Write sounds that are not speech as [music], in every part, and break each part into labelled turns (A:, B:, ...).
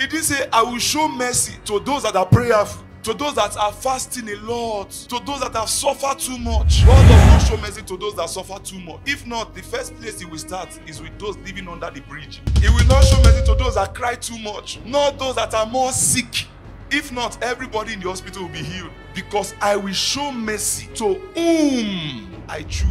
A: He didn't say, I will show mercy to those that are prayerful, to those that are fasting a lot, to those that have suffered too much. God does not show mercy to those that suffer too much. If not, the first place He will start is with those living under the bridge. He will not show mercy to those that cry too much, not those that are more sick. If not, everybody in the hospital will be healed because I will show mercy to whom I choose.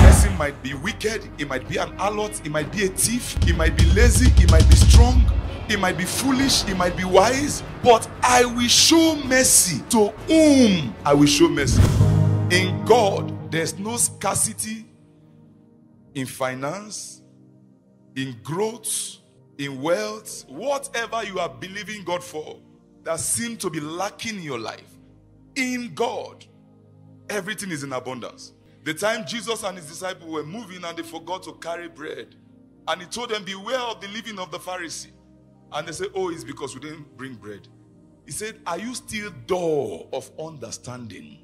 A: Person might be wicked, it might be an harlot, it might be a thief, it might be lazy, it might be strong, it might be foolish, it might be wise, but I will show mercy to whom I will show mercy. In God, there's no scarcity in finance, in growth, in wealth, whatever you are believing God for that seem to be lacking in your life. In God, everything is in abundance. The time Jesus and his disciples were moving and they forgot to carry bread, and he told them, Beware of the living of the Pharisee. And they said, Oh, it's because we didn't bring bread. He said, Are you still dull of understanding?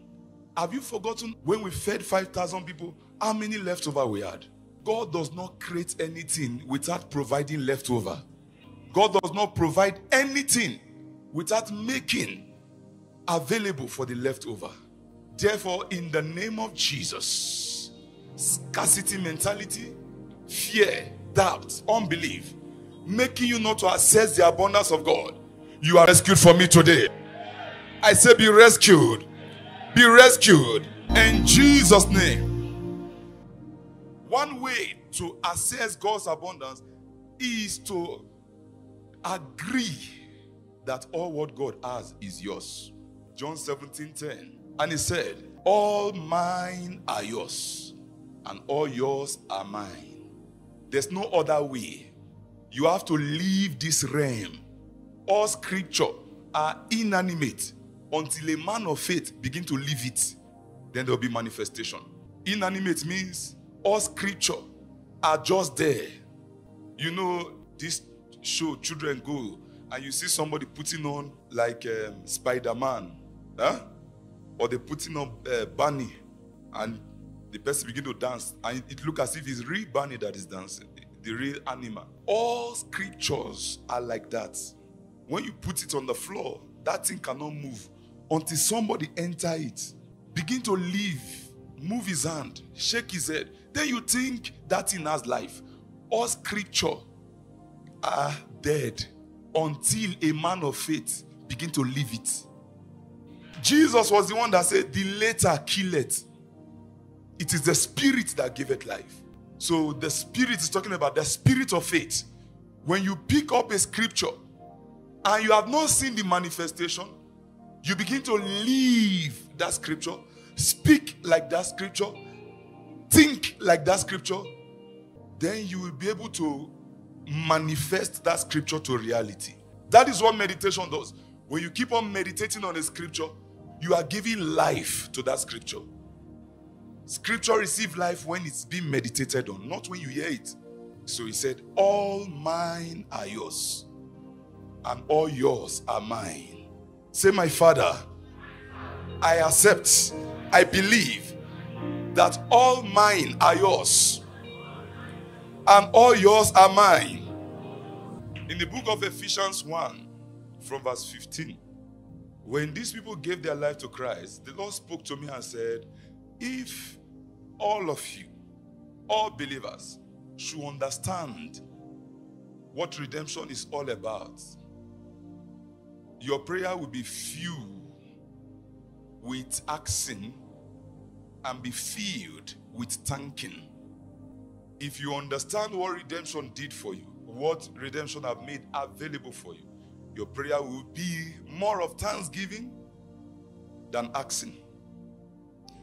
A: Have you forgotten when we fed 5,000 people, how many leftover we had? God does not create anything without providing leftover. God does not provide anything without making available for the leftover. Therefore, in the name of Jesus, scarcity mentality, fear, doubt, unbelief, making you not to access the abundance of God, you are rescued from me today. I say, be rescued. Be rescued. In Jesus' name. One way to access God's abundance is to agree that all what God has is yours. John 17 10. And he said, All mine are yours, and all yours are mine. There's no other way. You have to leave this realm. All scripture are inanimate until a man of faith begin to leave it. Then there'll be manifestation. Inanimate means all scripture are just there. You know, this show, children go, and you see somebody putting on like um, Spider Man, huh? or they putting on uh, Bunny, and the person begin to dance, and it look as if it's real Bunny that is dancing, the real animal. All scriptures are like that. When you put it on the floor, that thing cannot move until somebody enter it, begin to live, move his hand, shake his head. Then you think that thing has life. All scripture are dead until a man of faith begin to live it. Jesus was the one that said, The later kill it. It is the spirit that giveth life. So the spirit is talking about the spirit of faith. When you pick up a scripture and you have not seen the manifestation, you begin to live that scripture, speak like that scripture, think like that scripture, then you will be able to manifest that scripture to reality. That is what meditation does. When you keep on meditating on a scripture, you are giving life to that scripture. Scripture receive life when it's being meditated on, not when you hear it. So he said, All mine are yours, and all yours are mine. Say, My Father, I accept, I believe that all mine are yours, and all yours are mine. In the book of Ephesians 1, from verse 15, when these people gave their life to Christ, the Lord spoke to me and said, If all of you, all believers, should understand what redemption is all about, your prayer will be few with asking and be filled with thanking. If you understand what redemption did for you, what redemption have made available for you, your prayer will be more of thanksgiving than asking.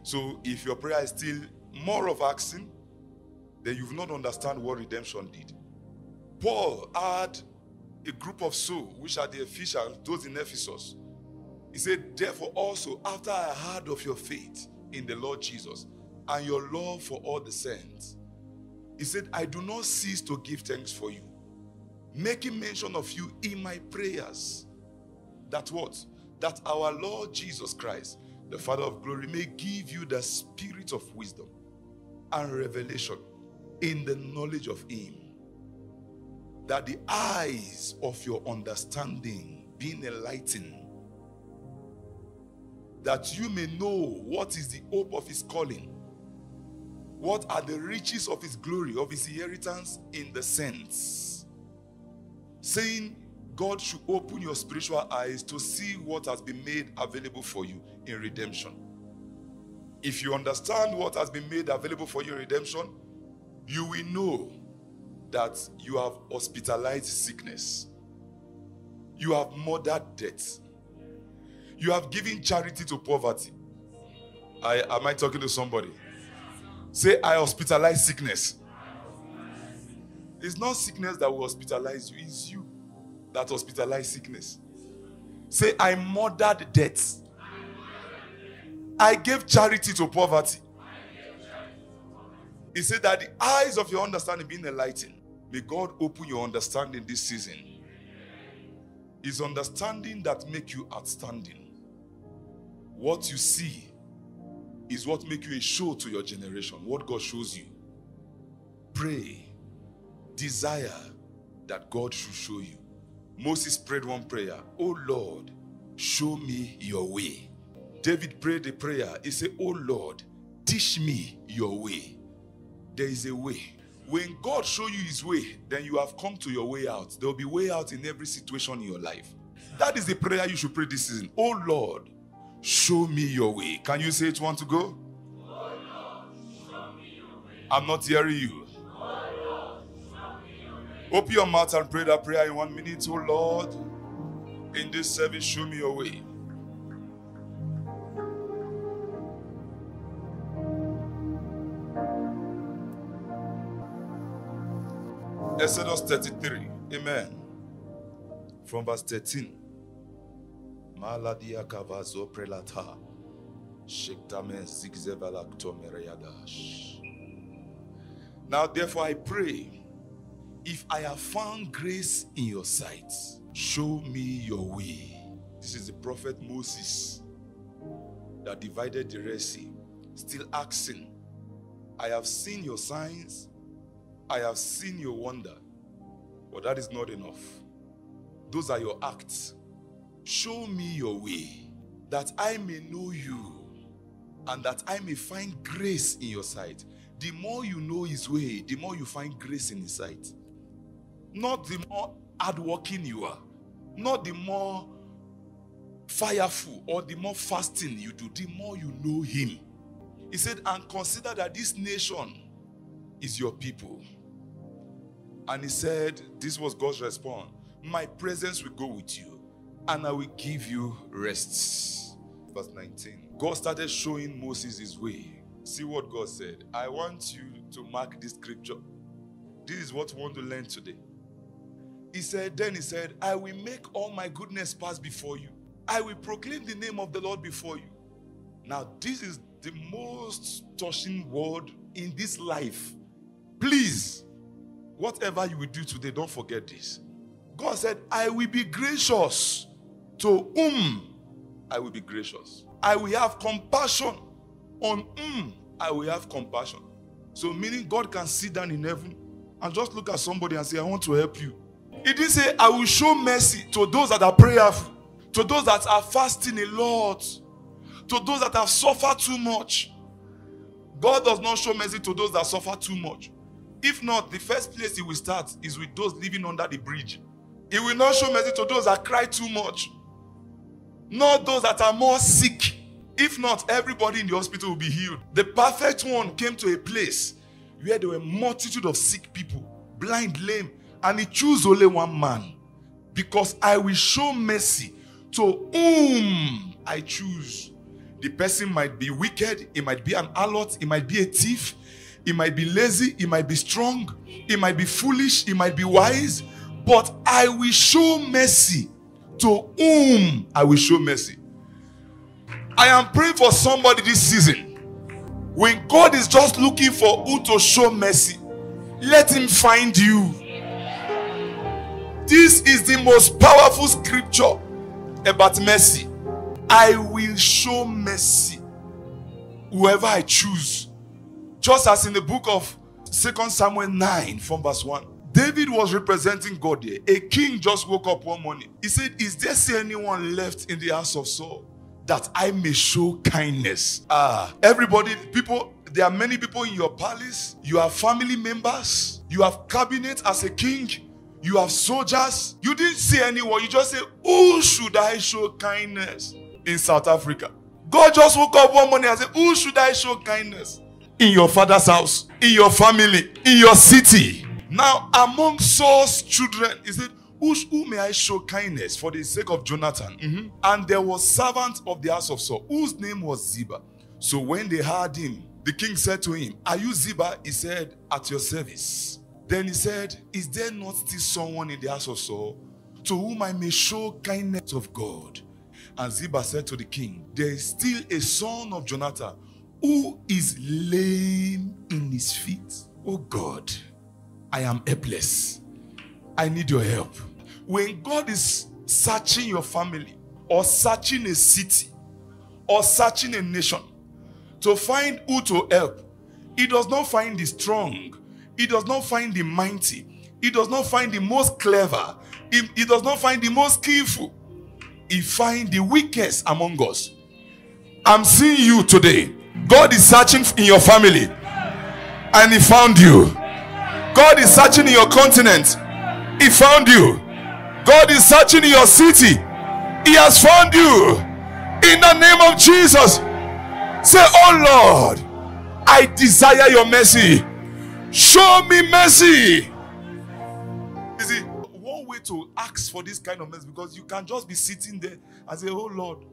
A: So if your prayer is still more of asking, then you've not understand what redemption did. Paul had a group of souls, which are the Ephesians, those in Ephesus. He said, Therefore, also, after I heard of your faith in the Lord Jesus and your love for all the saints, he said, I do not cease to give thanks for you, making mention of you in my prayers. That what? That our Lord Jesus Christ, the Father of glory, may give you the spirit of wisdom and revelation in the knowledge of Him. that the eyes of your understanding being enlightened, that you may know what is the hope of his calling, what are the riches of his glory, of his inheritance in the saints. Saying, God should open your spiritual eyes to see what has been made available for you in redemption. If you understand what has been made available for you in redemption, you will know that you have hospitalized sickness, you have murdered death, you have given charity to poverty. I, am I talking to somebody? Say, I hospitalize sickness. It's not sickness that will hospitalize you, it's you that hospitalize sickness. Say, I murdered death. I gave charity to poverty. He said that the eyes of your understanding being enlightened. May God open your understanding this season. Is understanding that make you outstanding. What you see is what make you a show to your generation. What God shows you. Pray. Desire that God should show you. Moses prayed one prayer. Oh Lord, show me your way. David prayed a prayer. He said, Oh Lord, teach me your way. There is a way. When God show you his way, then you have come to your way out. There will be way out in every situation in your life. That is the prayer you should pray this season. Oh Lord, show me your way. Can you say it want to go? I'm not hearing you. Open your mouth and pray that prayer in one minute. Oh Lord, in this service, show me your way. Exodus 33. Amen. From verse 13. Maladia kavazo prelata. Shektame. Now, therefore, I pray, if I have found grace in your sight, show me your way. This is the prophet Moses that divided the Red Sea, still asking, I have seen your signs, I have seen your wonder, but that is not enough. Those are your acts. Show me your way that I may know you and that I may find grace in your sight. The more you know his way, the more you find grace in his sight. Not the more hardworking you are, not the more fireful or the more fasting you do, the more you know him. He said, and consider that this nation is your people. And he said, This was God's response My presence will go with you, and I will give you rest. Verse 19. God started showing Moses his way. See what God said. I want you to mark this scripture. This is what we want to learn today. He said, Then he said, I will make all my goodness pass before you. I will proclaim the name of the Lord before you. Now, this is the most touching word in this life. Please Whatever you will do today, don't forget this. God said, I will be gracious to whom I will be gracious. I will have compassion on whom I will have compassion. So, meaning God can sit down in heaven and just look at somebody and say, I want to help you. He didn't say, I will show mercy to those that are prayerful, to those that are fasting a lot, to those that have suffered too much. God does not show mercy to those that suffer too much. If not, the first place he will start is with those living under the bridge. He will not show mercy to those that cry too much, not those that are more sick. If not, everybody in the hospital will be healed. The perfect one came to a place where there were multitude of sick people, blind, lame, and he chose only one man. Because I will show mercy to whom I choose. The person might be wicked, it might be an allot, it might be a thief, he might be lazy, he might be strong, he might be foolish, he might be wise, but I will show mercy to whom I will show mercy. I am praying for somebody this season. When God is just looking for who to show mercy, let him find you. This is the most powerful scripture about mercy. I will show mercy whoever I choose just as in the book of Second Samuel 9 from verse 1. David was representing God here. A king just woke up one morning. He said, Is there still anyone left in the house of Saul that I may show kindness? Ah, everybody, people, there are many people in your palace. You have family members. You have cabinet as a king. You have soldiers. You didn't see anyone. You just say, Who should I show kindness in South Africa? God just woke up one morning and said, Who should I show kindness? In your father's house, in your family, in your city. Now, among Saul's children, he said, who, who may I show kindness for the sake of Jonathan? Mm-hmm. And there was servant of the house of Saul, whose name was Ziba. So when they heard him, the king said to him, Are you Ziba? He said, At your service. Then he said, Is there not still someone in the house of Saul to whom I may show kindness of God? And Ziba said to the king, There is still a son of Jonathan who is lame in his feet. Oh God. I am helpless. I need your help. When God is searching your family or searching a city or searching a nation to find who to help, He does not find the strong, He does not find the mighty, He does not find the most clever, He, he does not find the most skillful. He finds the weakest among us. I'm seeing you today. God is searching in your family and He found you. God is searching in your continent. He found you. God is searching in your city. He has found you. In the name of Jesus. Say, Oh Lord, I desire your mercy. Show me mercy. You see, one way to ask for this kind of mercy because you can just be sitting there and say, Oh Lord,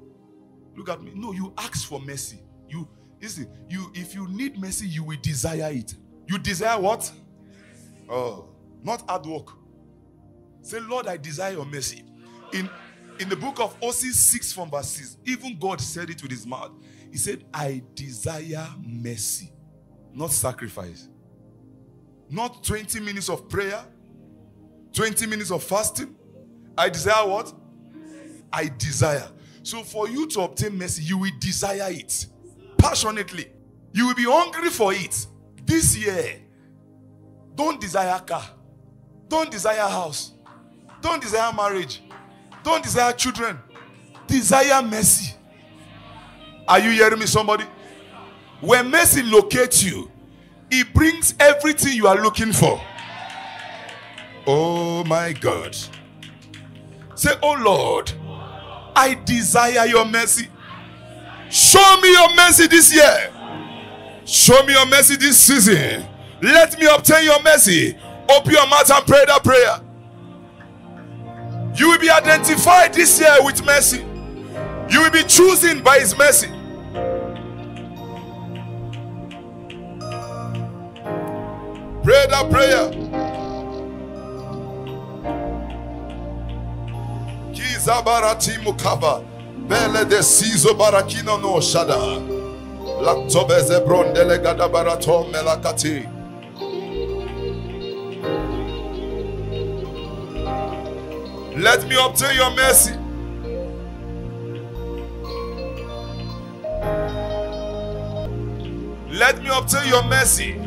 A: look at me. No, you ask for mercy. You, see, you if you need mercy, you will desire it. You desire what? Oh, not hard work. Say, Lord, I desire your mercy. In in the book of Hosea 6 from verse 6, even God said it with his mouth. He said, I desire mercy, not sacrifice. Not 20 minutes of prayer, 20 minutes of fasting. I desire what? I desire. So for you to obtain mercy, you will desire it passionately. You will be hungry for it. This year, don't desire car. Don't desire house. Don't desire marriage. Don't desire children. Desire mercy. Are you hearing me, somebody? When mercy locates you, it brings everything you are looking for. Oh my God. Say, Oh Lord, I desire your mercy. Show me your mercy this year. Show me your mercy this season. Let me obtain your mercy. Open your mouth and pray that prayer. You will be identified this year with mercy. You will be chosen by His mercy. Pray that prayer. Kizabarati mukaba. Bele de sizo barakino no shada. Laktobeze brondele gada barato melakati. Let me obtain your mercy. Let me obtain your mercy.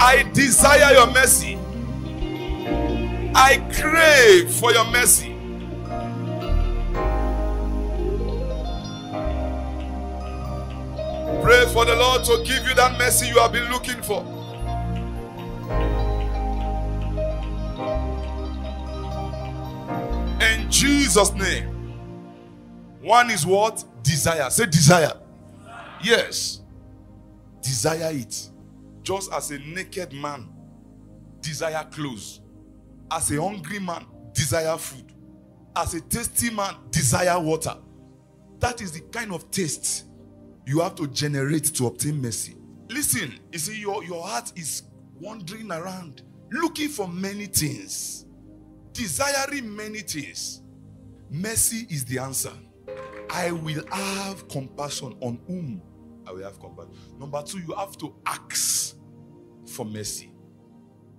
A: I desire your mercy. I crave for your mercy. Pray for the Lord to give you that mercy you have been looking for. In Jesus' name. One is what? Desire. Say desire. Yes. Desire it. Just as a naked man desire clothes. As a hungry man desire food. As a thirsty man desire water. That is the kind of taste you have to generate to obtain mercy. Listen, you see, your, your heart is wandering around looking for many things, desiring many things. Mercy is the answer. I will have compassion on whom I will have compassion. Number two, you have to ask for mercy.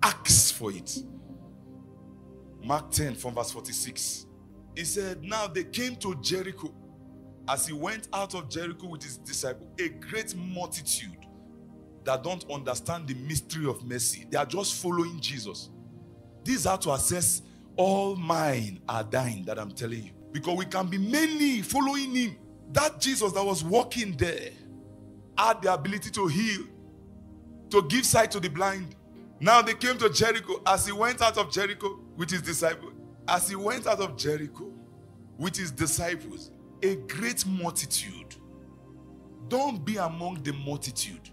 A: Ask for it. Mark 10 from verse 46. He said, Now they came to Jericho. As he went out of Jericho with his disciples, a great multitude that don't understand the mystery of mercy. They are just following Jesus. These are to assess all mine are dying that I'm telling you. Because we can be many following him. That Jesus that was walking there had the ability to heal, to give sight to the blind. Now they came to Jericho. As he went out of Jericho with his disciples, as he went out of Jericho with his disciples, a great multitude. Don't be among the multitude.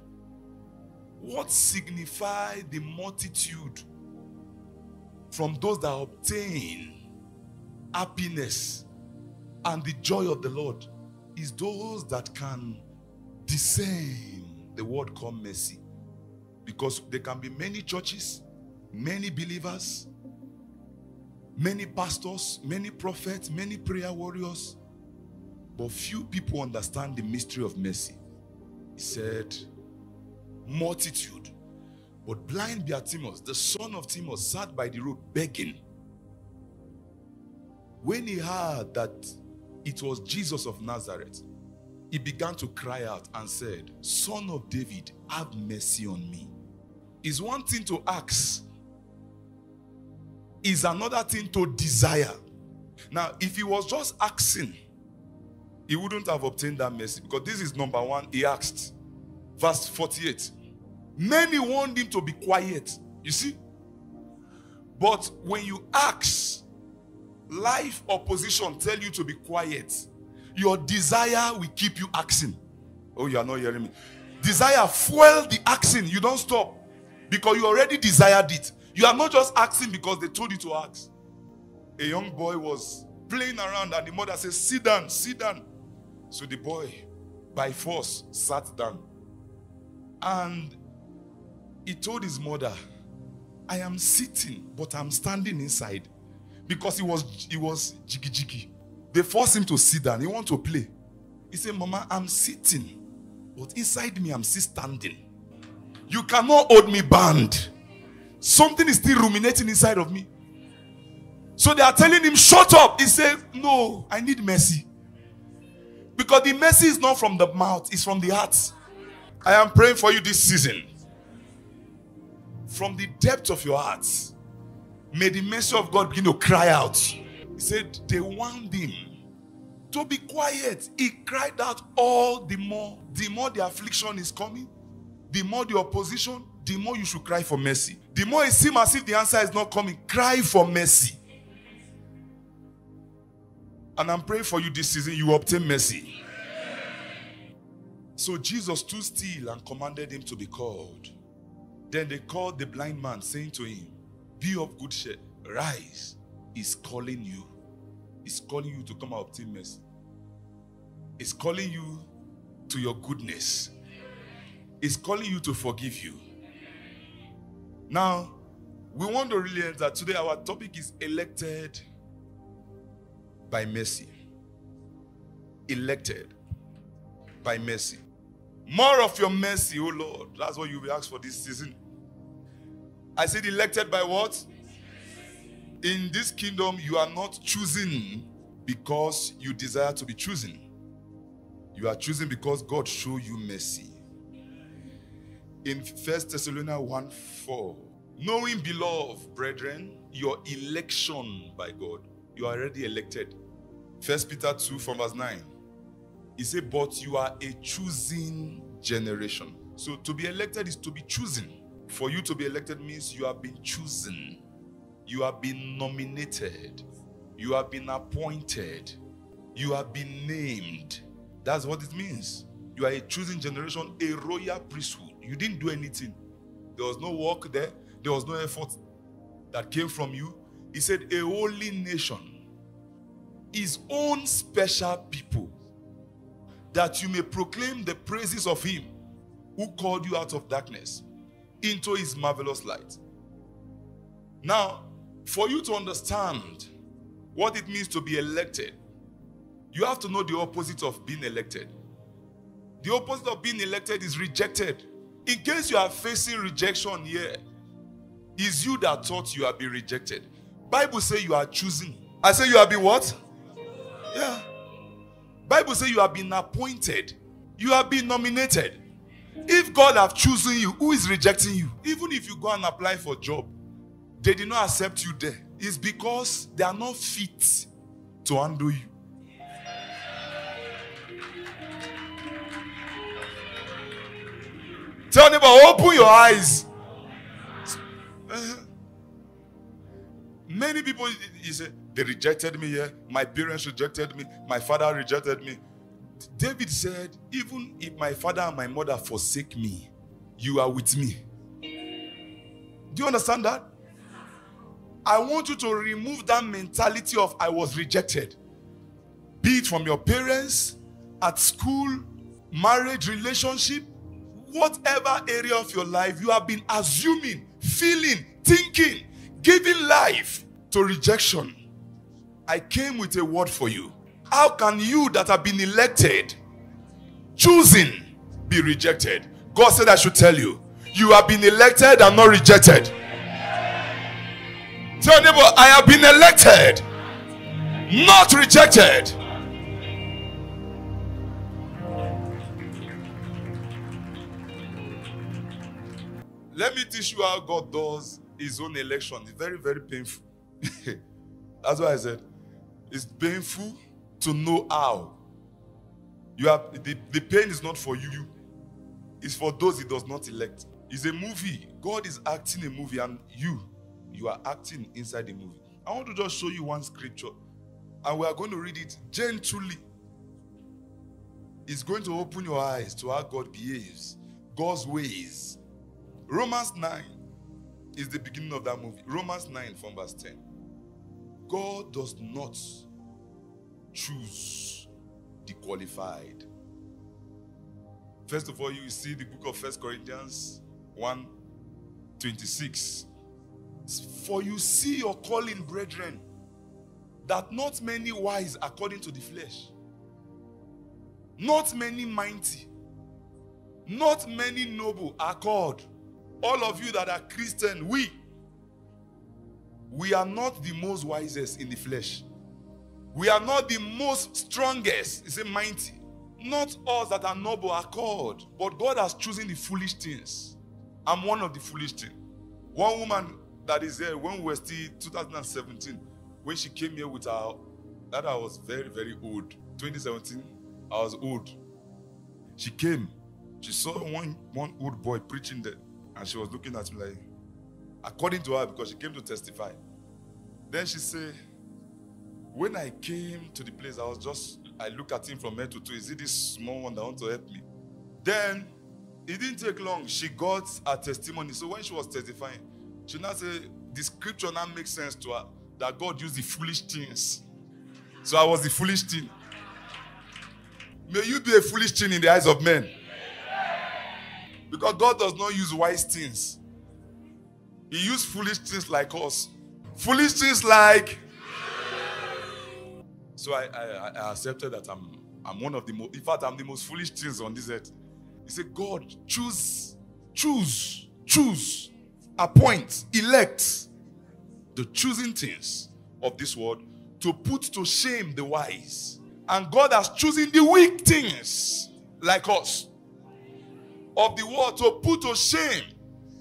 A: What signify the multitude from those that obtain happiness and the joy of the Lord is those that can discern the word called mercy. Because there can be many churches, many believers, many pastors, many prophets, many prayer warriors, but few people understand the mystery of mercy. He said, multitude. But blind Bartimaeus, the son of Timaeus, sat by the road begging. When he heard that it was Jesus of Nazareth, he began to cry out and said, Son of David, have mercy on me. Is one thing to ask, is another thing to desire. Now, if he was just asking, he wouldn't have obtained that mercy because this is number one. He asked, verse 48. Many want him to be quiet, you see. But when you ask, life opposition tell you to be quiet. Your desire will keep you asking. Oh, you are not hearing me. Desire fuel the asking. You don't stop because you already desired it. You are not just asking because they told you to ask. A young boy was playing around and the mother says, Sit down, sit down. So the boy, by force, sat down. And he told his mother, I am sitting, but I'm standing inside. Because he was he was jiggy jiggy. They forced him to sit down. He want to play. He said, Mama, I'm sitting, but inside me, I'm still standing. You cannot hold me bound. Something is still ruminating inside of me. So they are telling him, Shut up. He said, No, I need mercy. Because the mercy is not from the mouth, it's from the heart. I am praying for you this season. From the depth of your heart, may the mercy of God begin to cry out. He said, They warned him to be quiet. He cried out all the more. The more the affliction is coming, the more the opposition, the more you should cry for mercy. The more it seems as if the answer is not coming, cry for mercy. And I'm praying for you this season, you obtain mercy. So Jesus stood still and commanded him to be called. Then they called the blind man, saying to him, Be of good cheer, rise. He's calling you. He's calling you to come and obtain mercy. He's calling you to your goodness. He's calling you to forgive you. Now, we want to really enter. Today, our topic is elected by mercy. Elected by mercy. More of your mercy, oh Lord. That's what you will ask for this season. I said, elected by what? In this kingdom, you are not choosing because you desire to be chosen. You are choosing because God showed you mercy. In First Thessalonians 1 4, knowing, beloved brethren, your election by God you are already elected. First Peter 2 from verse 9. He said, But you are a choosing generation. So to be elected is to be chosen. For you to be elected means you have been chosen, you have been nominated, you have been appointed, you have been named. That's what it means. You are a choosing generation, a royal priesthood. You didn't do anything. There was no work there, there was no effort that came from you. He said, a holy nation, his own special people, that you may proclaim the praises of him who called you out of darkness into his marvelous light. Now, for you to understand what it means to be elected, you have to know the opposite of being elected. The opposite of being elected is rejected. In case you are facing rejection here, is you that thought you have been rejected. Bible say you are choosing. I say you have been what? Yeah. Bible say you have been appointed. You have been nominated. If God have chosen you, who is rejecting you? Even if you go and apply for job, they did not accept you there. It's because they are not fit to handle you. Tell neighbor, open your eyes. Many people, he said, they rejected me here. My parents rejected me. My father rejected me. David said, Even if my father and my mother forsake me, you are with me. Do you understand that? I want you to remove that mentality of I was rejected. Be it from your parents, at school, marriage, relationship, whatever area of your life you have been assuming, feeling, thinking, giving life to rejection. I came with a word for you. How can you that have been elected, choosing, be rejected? God said, I should tell you, you have been elected and not rejected. Tell neighbor, I have been elected, not rejected. Let me teach you how God does his own election. It's very, very painful. [laughs] That's why I said it's painful to know how. You have the, the pain is not for you, it's for those he does not elect. It's a movie. God is acting a movie, and you, you are acting inside the movie. I want to just show you one scripture, and we are going to read it gently. It's going to open your eyes to how God behaves, God's ways. Romans 9 is the beginning of that movie. Romans 9 from verse 10. God does not choose the qualified. First of all, you see the book of First Corinthians 1 26. For you see your calling, brethren, that not many wise according to the flesh, not many mighty, not many noble are called. All of you that are Christian, we we are not the most wisest in the flesh. We are not the most strongest. It's a mighty. Not us that are noble are called, but God has chosen the foolish things. I'm one of the foolish things. One woman that is there when we were still 2017, when she came here with her, that I was very, very old. 2017, I was old. She came, she saw one, one old boy preaching there, and she was looking at me like, according to her, because she came to testify. Then she said, when I came to the place, I was just, I look at him from head to toe. Is it this small one that wants to help me? Then it didn't take long. She got a testimony. So when she was testifying, she now said, the scripture now makes sense to her that God used the foolish things. So I was the foolish thing. May you be a foolish thing in the eyes of men. Because God does not use wise things. He used foolish things like us. Foolish things like so I, I, I accepted that I'm, I'm one of the most, in fact, I'm the most foolish things on this earth. He said, God, choose, choose, choose, appoint, elect the choosing things of this world to put to shame the wise. And God has chosen the weak things like us of the world to put to shame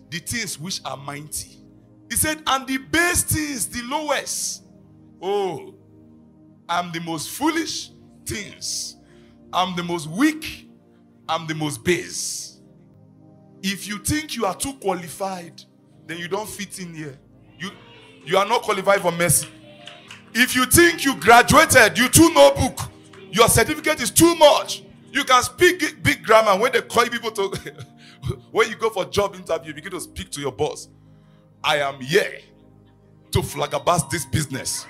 A: the things which are mighty. He said, and the base things, the lowest. Oh, I'm the most foolish things. I'm the most weak. I'm the most base. If you think you are too qualified, then you don't fit in here. You, you are not qualified for mercy. If you think you graduated, you too no book, your certificate is too much. You can speak big grammar when they call people to [laughs] when you go for job interview, you begin to speak to your boss. I am here to flagabast this business.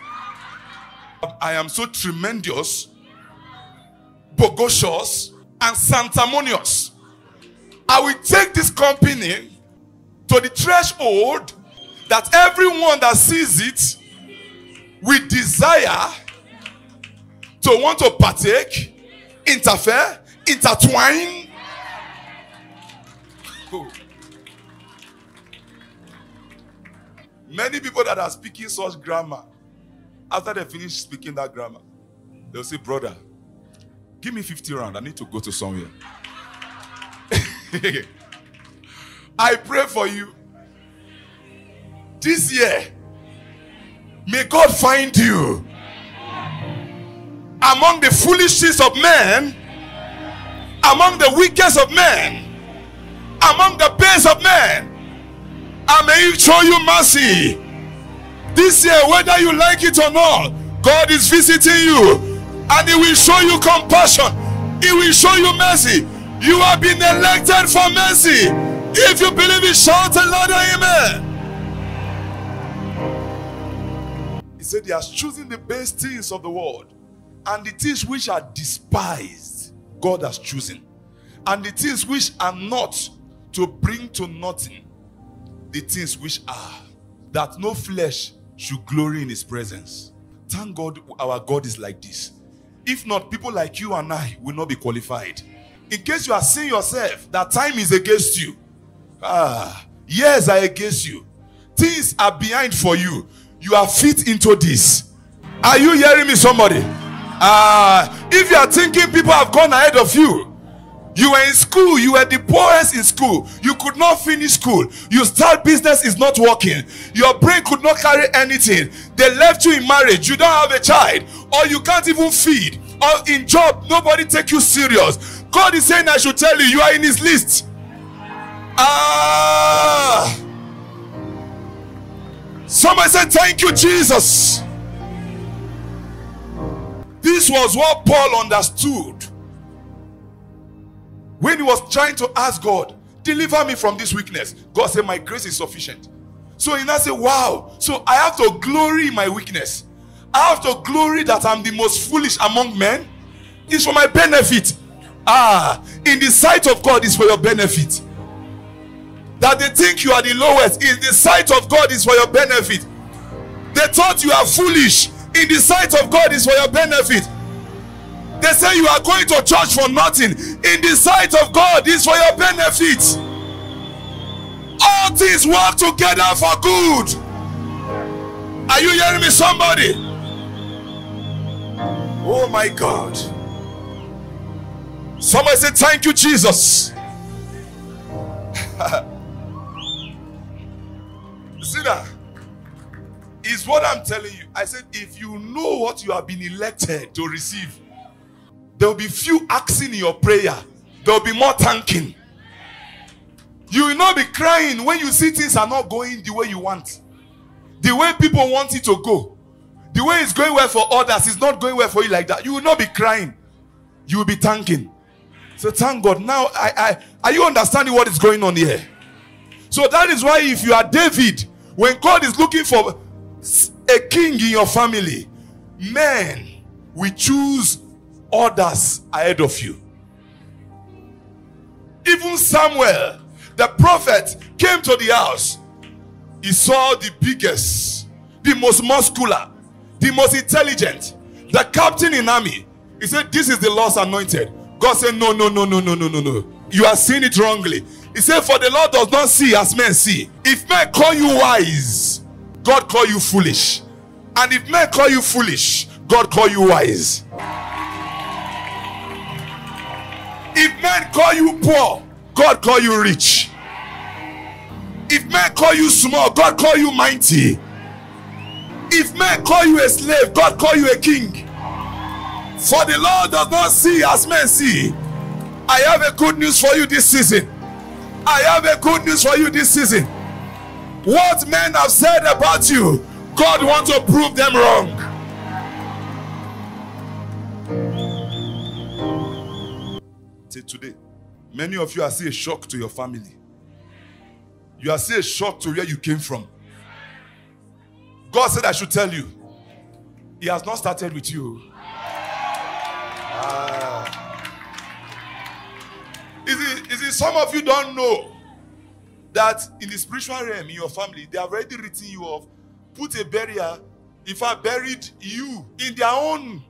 A: I am so tremendous, bogus, and sanctimonious. I will take this company to the threshold that everyone that sees it will desire to want to partake, interfere, intertwine. Many people that are speaking such grammar after they finish speaking that grammar, they'll say, Brother, give me 50 rand. I need to go to somewhere. [laughs] I pray for you. This year, may God find you among the foolishness of men, among the weakest of men, among the best of men, and may show you mercy. This year, whether you like it or not, God is visiting you and He will show you compassion, He will show you mercy. You have been elected for mercy. If you believe it, shout louder amen. He said, He has chosen the best things of the world and the things which are despised, God has chosen, and the things which are not to bring to nothing the things which are, that no flesh should glory in His presence. Thank God our God is like this. If not, people like you and I will not be qualified. In case you are seeing yourself that time is against you, ah, years are against you, things are behind for you, you are fit into this. Are you hearing me, somebody? Ah, if you are thinking people have gone ahead of you, you were in school, you were the poorest in school, you could not finish school, you start business is not working, your brain could not carry anything, they left you in marriage, you don't have a child, or you can't even feed, or in job, nobody take you serious. God is saying, I should tell you, you are in his list. Ah, somebody said, Thank you, Jesus. This was what Paul understood when he was trying to ask God, deliver me from this weakness. God said, My grace is sufficient. So he now said, Wow, so I have to glory in my weakness. I have to glory that I'm the most foolish among men. It's for my benefit. Ah, in the sight of God, is for your benefit. That they think you are the lowest, in the sight of God, is for your benefit. They thought you are foolish, in the sight of God, is for your benefit. They say you are going to church for nothing. In the sight of God, is for your benefit. All things work together for good. Are you hearing me, somebody? Oh my God. Somebody say, Thank you, Jesus. [laughs] See that? Is what I'm telling you. I said, if you know what you have been elected to receive, there will be few asking in your prayer. There will be more thanking. You will not be crying when you see things are not going the way you want. The way people want it to go. The way it's going well for others is not going well for you like that. You will not be crying. You will be thanking. So thank God. Now, I, I, are you understanding what is going on here? So that is why if you are David, when God is looking for a king in your family, men we choose others ahead of you. Even Samuel, the prophet, came to the house. He saw the biggest, the most muscular, the most intelligent, the captain in army. He said, This is the Lord's anointed. God said, No, no, no, no, no, no, no, no. You are seeing it wrongly. He said, For the Lord does not see as men see. If men call you wise, God call you foolish. And if men call you foolish, God call you wise. If men call you poor, God call you rich. If men call you small, God call you mighty. If men call you a slave, God call you a king. For the Lord does not see as men see. I have a good news for you this season. I have a good news for you this season. What men have said about you, God wants to prove them wrong. Today, many of you are still a shock to your family. You are still a shock to where you came from. God said, I should tell you, He has not started with you. Ah. Is it, is it some of you don't know that in the spiritual realm in your family, they have already written you off, put a barrier, if I buried you in their own.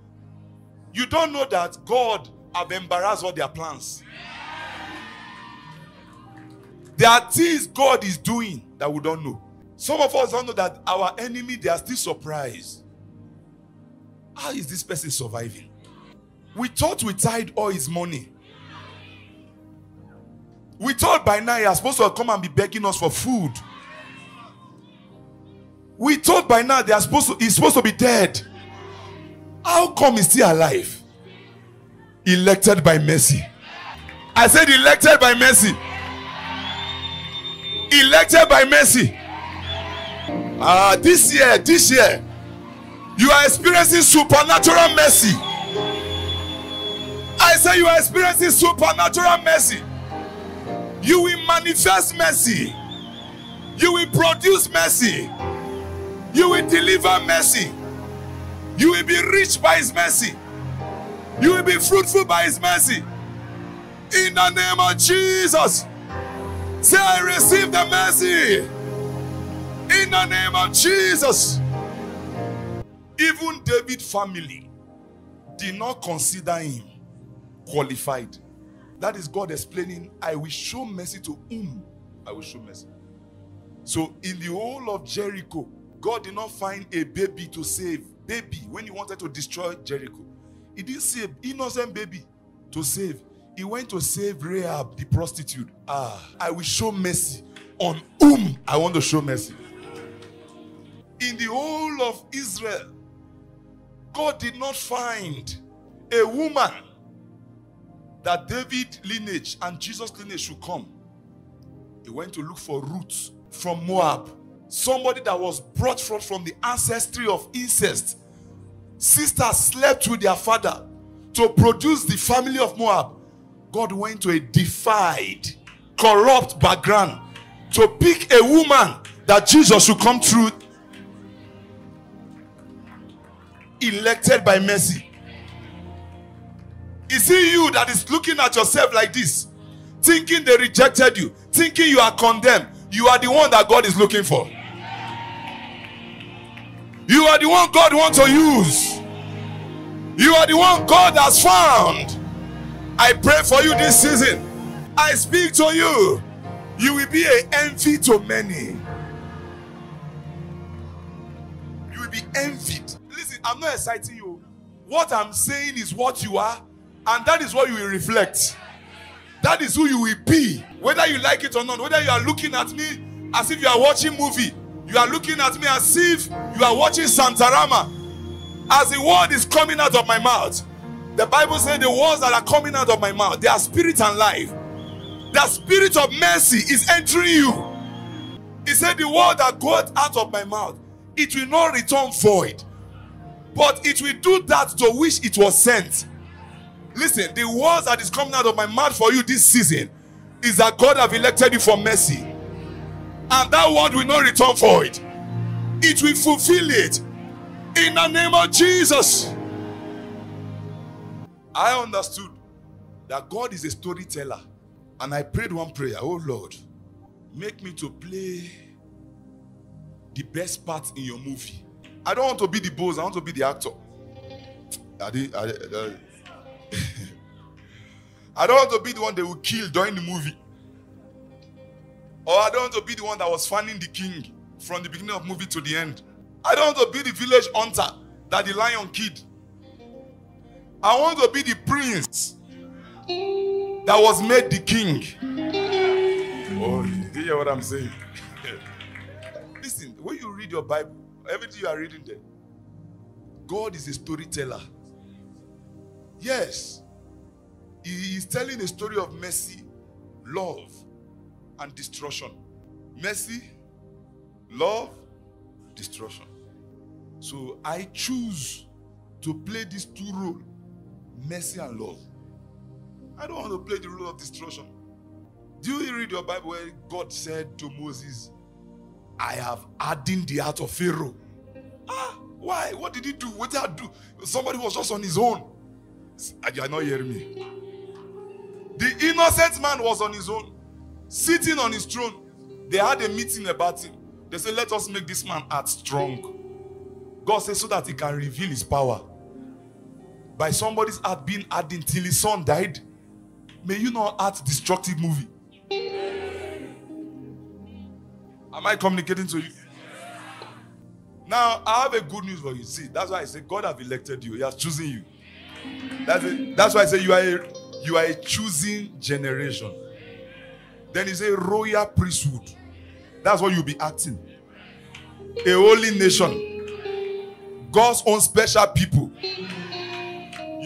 A: You don't know that God have embarrassed all their plans. There are things God is doing that we don't know. Some of us don't know that our enemy, they are still surprised. How is this person surviving? We thought we tied all his money. We thought by now he was supposed to come and be begging us for food. We thought by now they are supposed to, he's supposed to be dead. How come he's still alive? Elected by mercy. I said elected by mercy. Elected by mercy. Ah, uh, this year, this year, you are experiencing supernatural mercy. I say you are experiencing supernatural mercy. You will manifest mercy. You will produce mercy. You will deliver mercy. You will be rich by His mercy. You will be fruitful by His mercy. In the name of Jesus. Say, I receive the mercy. In the name of Jesus. Even David family did not consider him qualified. That is God explaining, I will show mercy to whom I will show mercy. So in the whole of Jericho, God did not find a baby to save. Baby, when he wanted to destroy Jericho, he didn't save innocent baby to save. He went to save Rahab, the prostitute. Ah, I will show mercy on whom I want to show mercy. In the whole of Israel, God did not find a woman that David lineage and Jesus lineage should come. He went to look for roots from Moab somebody that was brought forth from the ancestry of incest. Sisters slept with their father to produce the family of Moab. God went to a defied, corrupt background to pick a woman that Jesus should come through. Elected by mercy. Is it you that is looking at yourself like this? Thinking they rejected you, thinking you are condemned, you are the one that God is looking for. You are the one God wants to use. You are the one God has found. I pray for you this season. I speak to you. You will be an envy to many. You will be envied. Listen, I'm not exciting you. What I'm saying is what you are, and that is what you will reflect. That is who you will be. Whether you like it or not, whether you are looking at me as if you are watching movie, you are looking at me as if you are watching Santarama. As the word is coming out of my mouth, the Bible says the words that are coming out of my mouth, they are spirit and life. The spirit of mercy is entering you. He said, The word that goes out of my mouth, it will not return void, but it will do that to which it was sent. Listen, the words that is coming out of my mouth for you this season is that God have elected you for mercy. And that word will not return for It It will fulfill it. In the name of Jesus. I understood that God is a storyteller. And I prayed one prayer Oh Lord, make me to play the best part in your movie. I don't want to be the boss, I want to be the actor. [laughs] I don't want to be the one they will kill during the movie. Or I don't want to be the one that was fanning the king from the beginning of movie to the end. I don't want to be the village hunter that the lion killed. I want to be the prince that was made the king. Oh, you hear what I'm saying? [laughs] Listen, when you read your Bible, everything you are reading there, God is a storyteller. Yes, He is telling a story of mercy, love, and destruction. Mercy, love, destruction. So I choose to play these two roles mercy and love. I don't want to play the role of destruction. Do you read your Bible where God said to Moses, I have hardened the heart of Pharaoh? Ah, why? What did he do? What did I do? Somebody was just on his own. Ah, you are not hearing me. The innocent man was on his own sitting on his throne. They had a meeting about him. They said, Let us make this man heart strong. God says, So that he can reveal his power. By somebody's heart being hardened till his son died. May you not act destructive movie. Am I communicating to you? Now, I have a good news for you. See, that's why I say God have elected you. He has chosen you. That's. That's why I say you are a, you are a choosing generation. Then he said, royal priesthood. That's what you'll be acting. A holy nation. God's own special people.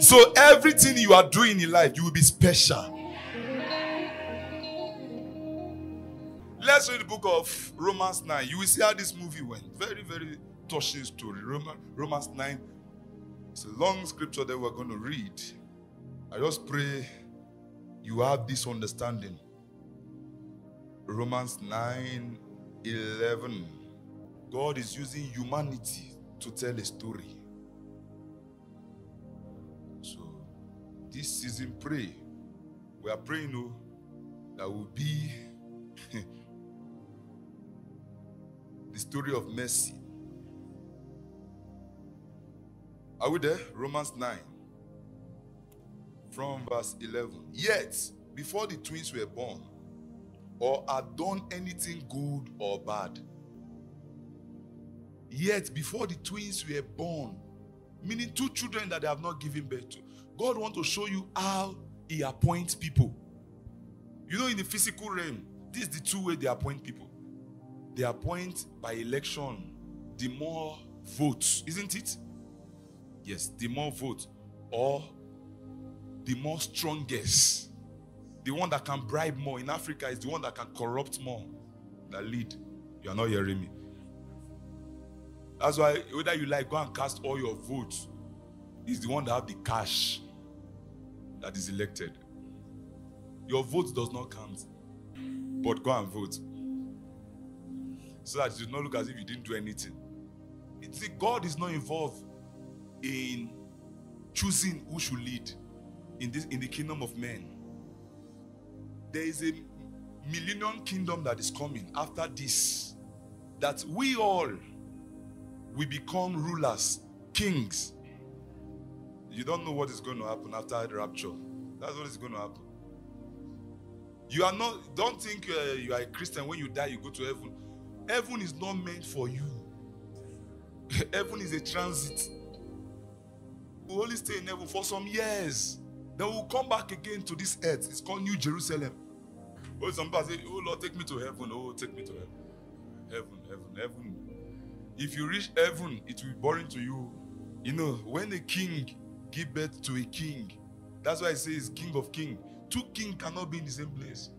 A: So everything you are doing in life, you will be special. Let's read the book of Romans 9. You will see how this movie went. Very, very touching story. Roman, Romans 9. It's a long scripture that we're going to read. I just pray you have this understanding. Romans 9 11. God is using humanity to tell a story. So, this season, pray. We are praying oh, that will be [laughs] the story of mercy. Are we there? Romans 9, from verse 11. Yet, before the twins were born, or had done anything good or bad, yet before the twins were born, meaning two children that they have not given birth to, God wants to show you how He appoints people. You know, in the physical realm, this is the two way they appoint people. They appoint by election the more votes, isn't it? Yes, the more votes or the more strongest. The one that can bribe more in Africa is the one that can corrupt more. That lead. You are not hearing me. That's why whether you like go and cast all your votes, is the one that have the cash that is elected. Your vote does not count. But go and vote. So that it does not look as if you didn't do anything. See, God is not involved in choosing who should lead in this in the kingdom of men. There is a millennium kingdom that is coming after this. That we all we become rulers, kings. You don't know what is going to happen after the rapture. That's what is going to happen. You are not, don't think uh, you are a Christian. When you die, you go to heaven. Heaven is not meant for you, [laughs] heaven is a transit. Will only stay in heaven for some years. Then we'll come back again to this earth. It's called New Jerusalem. Oh, some people say, Oh Lord, take me to heaven. Oh, take me to heaven. Heaven, heaven, heaven. If you reach heaven, it will be boring to you. You know, when a king give birth to a king, that's why I say he's king of king. Two kings cannot be in the same place.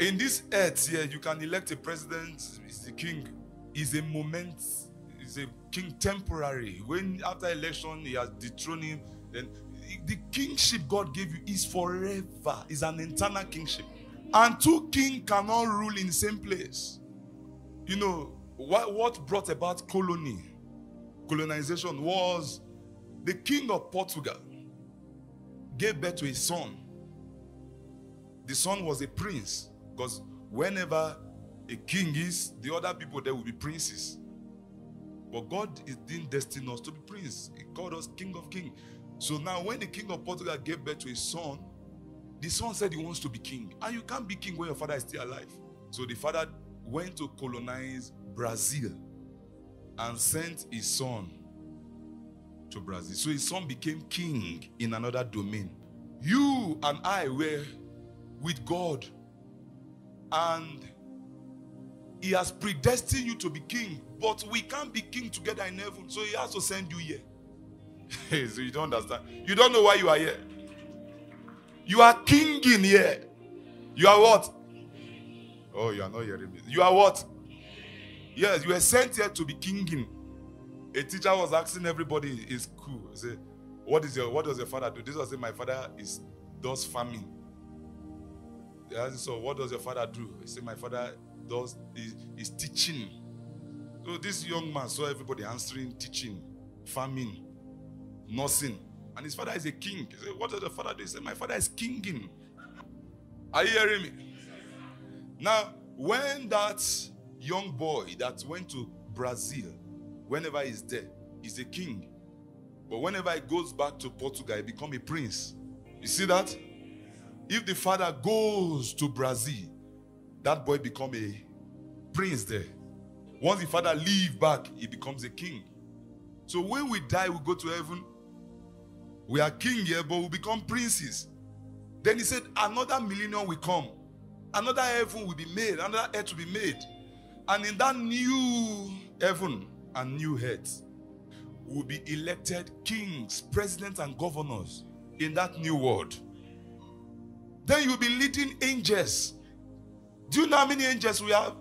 A: In this earth here, you can elect a president, is the king. Is a moment, is a king temporary. When after election he has dethroned him, then the kingship God gave you is forever. Is an eternal kingship. And two kings cannot rule in the same place. You know, what, what brought about colony, colonization was the king of Portugal gave birth to a son. The son was a prince because whenever a king is, the other people there will be princes. But God is didn't destine us to be prince. He called us king of kings. So now when the king of Portugal gave birth to his son, the son said he wants to be king. And you can't be king when your father is still alive. So the father went to colonize Brazil and sent his son to Brazil. So his son became king in another domain. You and I were with God, and He has predestined you to be king, but we can't be king together in heaven, so He has to send you here. [laughs] so you don't understand. You don't know why you are here. You are king in here. You are what? Oh, you are not hearing me. You are what? Yes, you were sent here to be kinging. A teacher was asking everybody in school, say, what is your what does your father do? This was My father is does farming. They asked, so what does your father do? He said, My father does is, is teaching. So this young man saw everybody answering, teaching, farming, nursing. And his father is a king. He said, What does the father do? He said, My father is kinging. Are you hearing me? Now, when that young boy that went to Brazil, whenever he's there, he's a king. But whenever he goes back to Portugal, he become a prince. You see that? If the father goes to Brazil, that boy become a prince there. Once the father leave back, he becomes a king. So when we die, we go to heaven. We are king here, but we become princes. Then he said, another millennium will come. another heaven will be made, another earth will be made. And in that new heaven and new earth will be elected kings, presidents, and governors in that new world. Then you'll be leading angels. Do you know how many angels we have?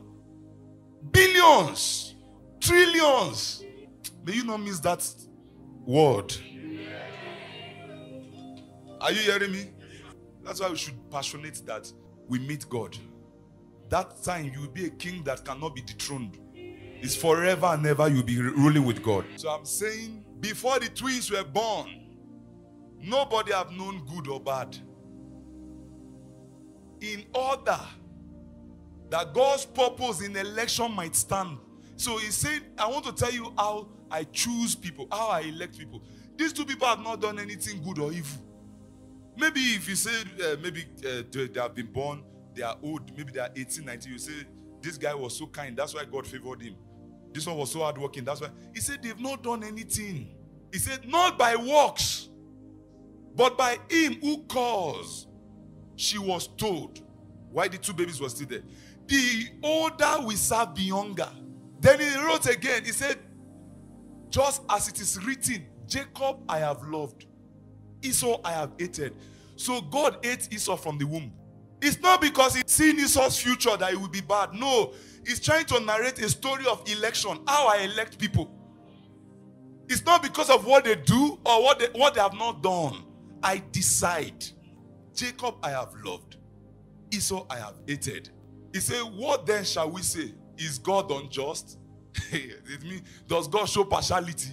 A: Billions, trillions. May you not miss that word. Are you hearing me? That's why we should passionate that we meet God. That time you will be a king that cannot be dethroned. It's forever and ever you'll be ruling with God. So I'm saying, before the twins were born, nobody have known good or bad. In order that God's purpose in election might stand. So he said, I want to tell you how I choose people, how I elect people. These two people have not done anything good or evil. Maybe if you say, uh, maybe uh, they, they, have been born, they are old, maybe they are 18, 19, you say, this guy was so kind, that's why God favored him. This one was so hardworking, that's why. He said, they've not done anything. He said, not by works, but by him who calls. She was told why the two babies were still there. The older we serve the younger. Then he wrote again, he said, just as it is written, Jacob I have loved, Esau I have hated. So God hates Esau from the womb. It's not because he's seen Esau's future that it will be bad. No, he's trying to narrate a story of election, how I elect people. It's not because of what they do or what they, what they have not done. I decide. Jacob I have loved, Esau I have hated. He said, What then shall we say? Is God unjust? [laughs] it means, does God show partiality?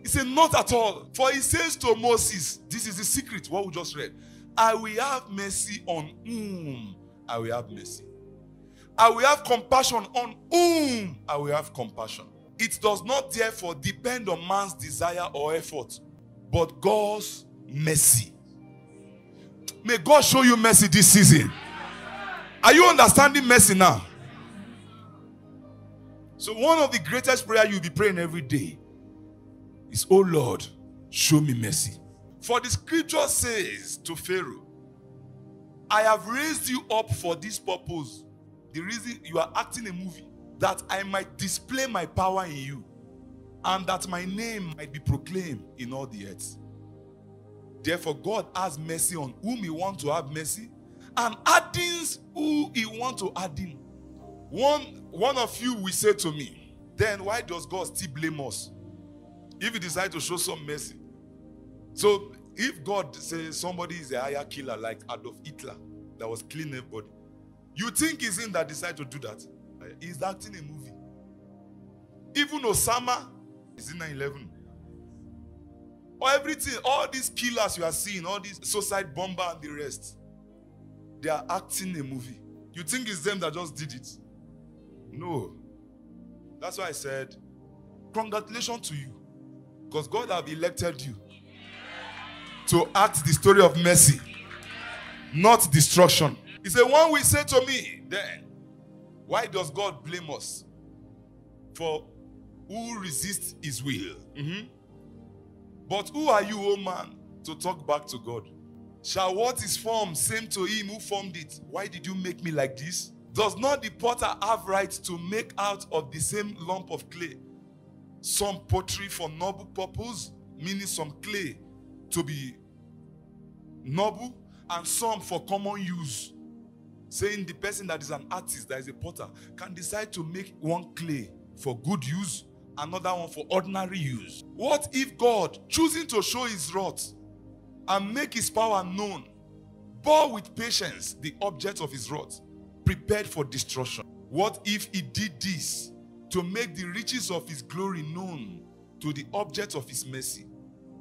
A: He said, Not at all. For he says to Moses, This is the secret, what we just read. I will have mercy on whom I will have mercy. I will have compassion on whom I will have compassion. It does not therefore depend on man's desire or effort, but God's mercy. May God show you mercy this season. Are you understanding mercy now? So, one of the greatest prayer you'll be praying every day is, Oh Lord, show me mercy. For the scripture says to Pharaoh, I have raised you up for this purpose. The reason you are acting a movie, that I might display my power in you, and that my name might be proclaimed in all the earth. Therefore, God has mercy on whom He wants to have mercy, and addings who He wants to add in. One, one of you will say to me, then why does God still blame us? If he decides to show some mercy. So if God says somebody is a higher killer like Adolf Hitler that was killing everybody, you think it's him that decide to do that? He's acting a movie. Even Osama is in 9 11. Or everything, all these killers you are seeing, all these suicide bomber and the rest, they are acting a movie. You think it's them that just did it? No. That's why I said, congratulations to you. Because God have elected you to act the story of mercy, not destruction. He said, One will say to me, then, why does God blame us? For who resists his will? Mm-hmm. But who are you, O man, to talk back to God? Shall what is formed same to him who formed it? Why did you make me like this? Does not the potter have right to make out of the same lump of clay some pottery for noble purpose, meaning some clay to be noble, and some for common use? Saying the person that is an artist, that is a potter, can decide to make one clay for good use, another one for ordinary use. What if God, choosing to show his wrath and make his power known, bore with patience the object of his wrath? prepared for destruction. What if he did this to make the riches of his glory known to the object of his mercy,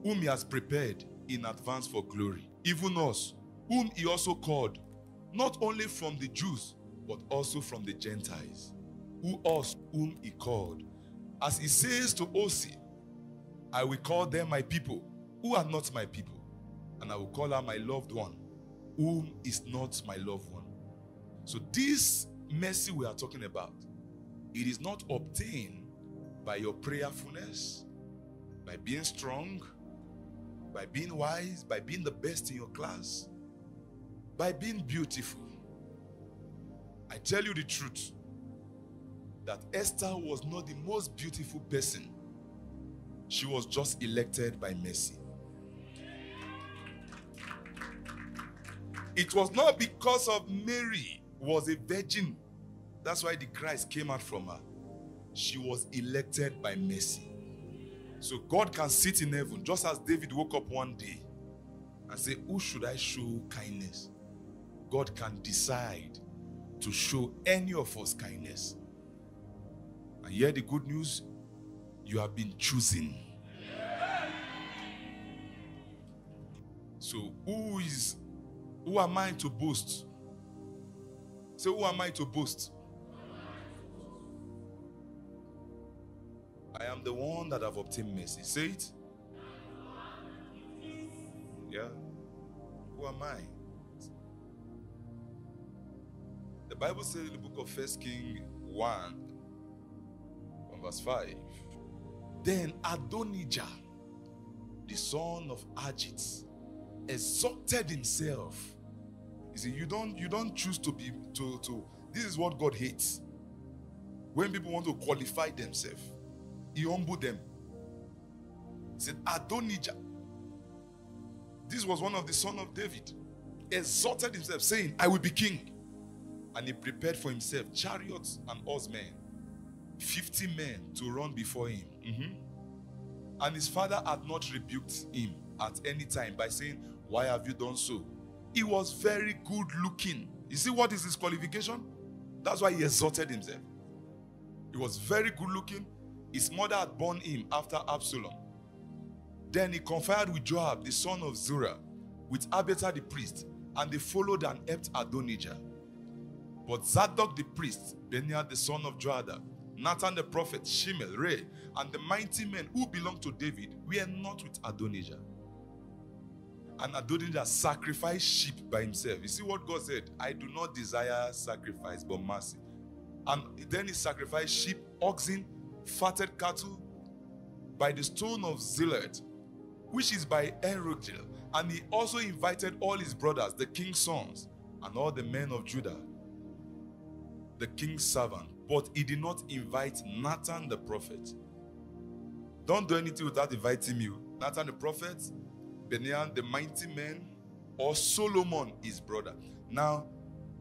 A: whom he has prepared in advance for glory? Even us, whom he also called, not only from the Jews, but also from the Gentiles, who us whom he called. As he says to Hosea, I will call them my people, who are not my people, and I will call her my loved one, whom is not my loved one. So, this mercy we are talking about, it is not obtained by your prayerfulness, by being strong, by being wise, by being the best in your class, by being beautiful. I tell you the truth that Esther was not the most beautiful person. She was just elected by mercy. It was not because of Mary was a virgin. That's why the Christ came out from her. She was elected by mercy. So God can sit in heaven just as David woke up one day and say, Who should I show kindness? God can decide to show any of us kindness. And hear the good news you have been chosen. So, who is who am I to boast? Say, who am I to boast? I am the one that have obtained mercy. Say it. Yeah. Who am I? The Bible says in the book of First King 1, from verse 5. Then Adonijah, the son of Haggith, exalted himself. You see, you don't you don't choose to be to to this is what God hates. When people want to qualify themselves, he humbled them. He said, Adonijah. This was one of the son of David. Exalted himself, saying, I will be king. And he prepared for himself chariots and horsemen, 50 men to run before him. Mhm. And his father had not rebuked him at any time by saying, Why have you done so? He was very good looking. You see what is his qualification? That's why he exalted himself. He was very good looking. His mother had born him after Absalom. Then he conferred with Joab, the son of Zeruiah, with Abiathar the priest, and they followed and helped Adonijah. But Zadok the priest, Benaiah the son of Jehoiada, Nathan the prophet, Shimei, Rei, and the mighty men who belonged to David were not with Adonijah. And Adonijah sacrificed sheep by himself. You see what God said? I do not desire sacrifice, but mercy. And then he sacrificed sheep, oxen, fatted cattle by the stone of Zillet, which is by Enrogel. And he also invited all his brothers, the king's sons, and all the men of Judah, the king's servant. But he did not invite Nathan the prophet. Don't do anything without inviting you. Nathan the prophet, Benaiah the mighty man, or Solomon his brother. Now,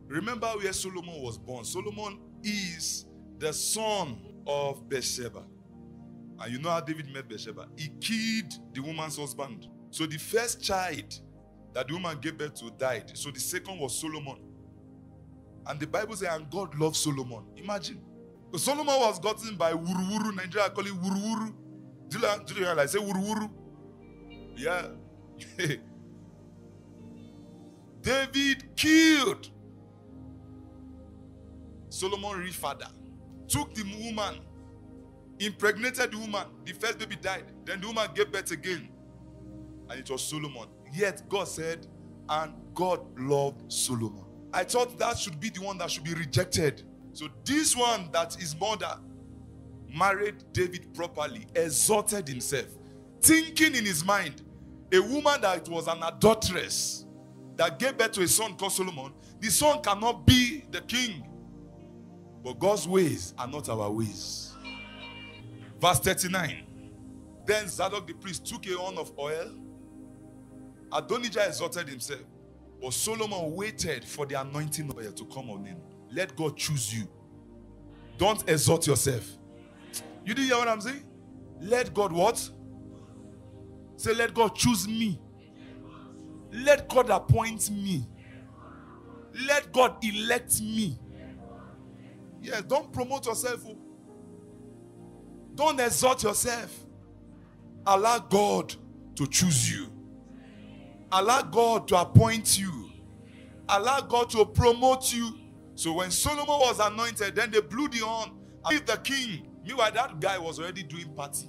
A: remember where Solomon was born. Solomon is the son of Bathsheba. And you know how David met Bathsheba? He killed the woman's husband. So the first child that the woman gave birth to died. So the second was Solomon. And the Bible says, and God loved Solomon. Imagine. So Solomon was gotten by Wuruwuru. Nigeria call it Wuruwuru. Do you, do you realize? Say Wuruwuru. Yeah. [laughs] David killed Solomon rich father. Took the woman, impregnated the woman. The first baby died. Then the woman gave birth again. And it was Solomon. Yet God said, and God loved Solomon. I thought that should be the one that should be rejected. So this one that his mother married David properly, exalted himself, thinking in his mind, a woman that was an adulteress that gave birth to a son called Solomon, the son cannot be the king. But God's ways are not our ways. Verse 39. Then Zadok the priest took a horn of oil. Adonijah exalted himself. But Solomon waited for the anointing oil to come on him. Let God choose you. Don't exalt yourself. You didn't hear what I'm saying? Let God what? Say, let God choose me. Let God appoint me. Let God elect me. Yes, don't promote yourself. oh. Don't exalt yourself. Allow God to choose you. Allow God to appoint you. Allow God to promote you. So when Solomon was anointed, then they blew the horn. And the king, meanwhile, that guy was already doing party,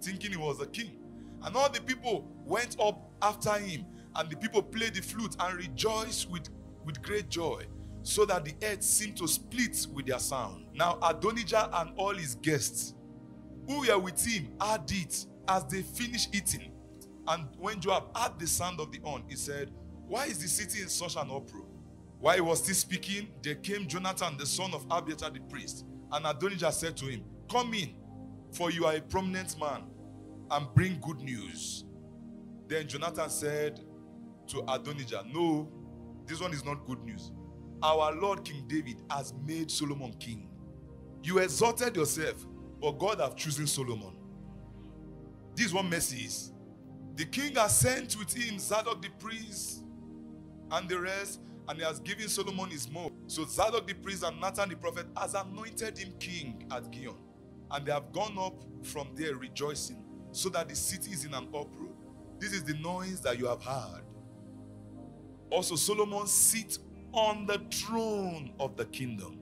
A: thinking he was the king. And all the people went up after him, and the people played the flute and rejoiced with, with great joy, so that the earth seemed to split with their sound. Now Adonijah and all his guests who were with him had it as they finished eating. And when Joab heard the sound of the horn, he said, Why is the city in such an uproar? While he was still speaking, there came Jonathan, the son of Abiathar the priest. And Adonijah said to him, Come in, for you are a prominent man, and bring good news. Then Jonathan said to Adonijah, No, this one is not good news. Our Lord King David has made Solomon king. You exalted yourself, but God have chosen Solomon. This is what mercy is. The king has sent with him Zadok the priest and the rest, and he has given Solomon his more. So Zadok the priest and Nathan the prophet has anointed him king at Gihon. And they have gone up from there rejoicing, so that the city is in an uproar. This is the noise that you have heard. Also, Solomon sits on the throne of the kingdom.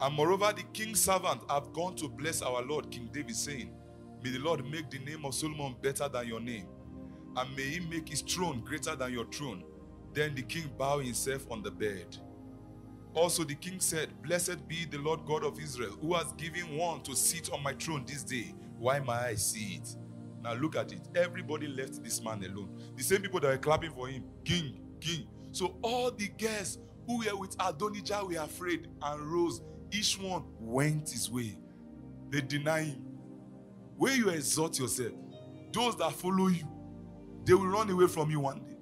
A: And moreover, the king's servant have gone to bless our Lord King David, saying, May the Lord make the name of Solomon better than your name, and may he make his throne greater than your throne. Then the king bowed himself on the bed. Also, the king said, Blessed be the Lord God of Israel, who has given one to sit on my throne this day. Why may I see it? Now look at it. Everybody left this man alone. The same people that were clapping for him, king, king. So all the guests who were with Adonijah were afraid and rose. Each one went his way. They deny him. Where you exalt yourself, those that follow you, they will run away from you one day.